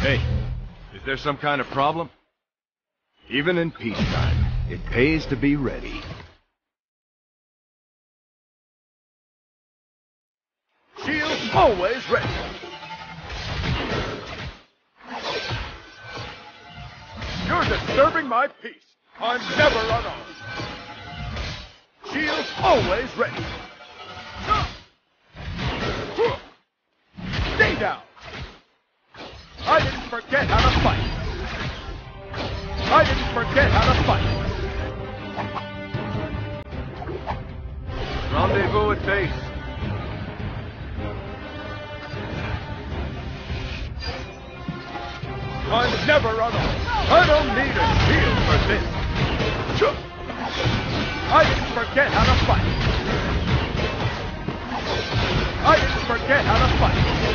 Hey, is there some kind of problem? Even in peacetime, it pays to be ready. Shield always ready. You're disturbing my peace. I'm never unarmed. Shield always ready. Stay down. Forget how to fight. I didn't forget how to fight. Rendezvous at base. I'm never unarmed. I don't need a shield for this. I didn't forget how to fight. I didn't forget how to fight.